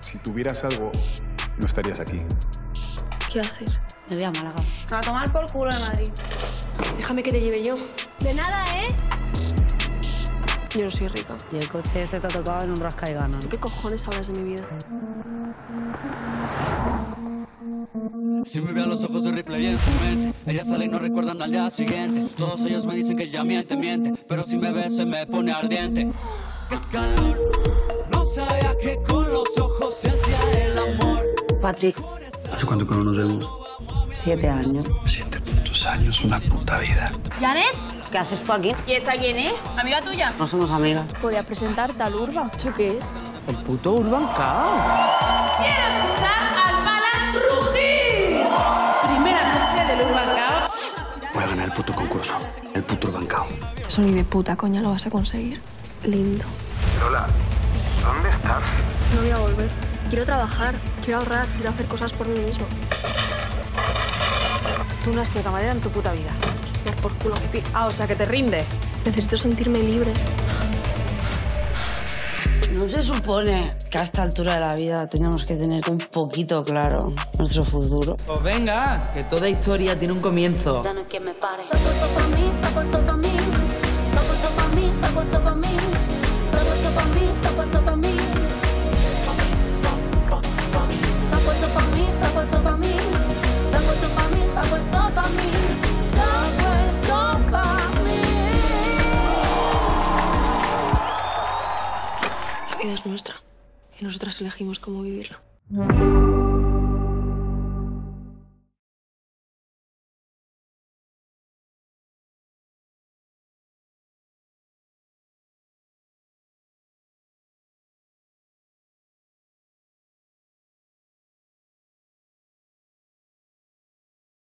Si tuvieras algo, no estarías aquí. ¿Qué haces? Me voy a Málaga. A tomar por culo de Madrid. Déjame que te lleve yo. De nada, ¿eh? Yo no soy rica. Y el coche este te ha tocado en un rasca y ganan. ¿Qué cojones hablas de mi vida? Si me ve a los ojos de replay en su mente Ella sale y no recuerdan al día siguiente Todos ellos me dicen que ya miente, miente Pero si me ve se me pone ardiente ¡Qué calor! No sabía que con los ojos se hacía el amor Patrick, ¿Hace cuánto que no nos vemos? siete años. Siete putos años, una puta vida ¿Janet? ¿Qué haces tú aquí? ¿Y esta quién es? ¿Amiga tuya? No somos amigas. Podría presentarte al Urba. ¿Eso qué es? El puto Urban Cow. Quiero escuchar al Balas el puto concurso El puto urbancao Eso ni de puta coña lo vas a conseguir. Lindo. Lola, ¿dónde estás? No voy a volver. Quiero trabajar, quiero ahorrar, quiero hacer cosas por mí mismo. Tú no has sido camarera en tu puta vida. Dar por culo. Ah, o sea, que te rinde. Necesito sentirme libre. No se supone que a esta altura de la vida teníamos que tener un poquito claro nuestro futuro. Pues venga, que toda historia tiene un comienzo. Ya no hay quien me pare. Es nuestra. Y nosotras elegimos cómo vivirla.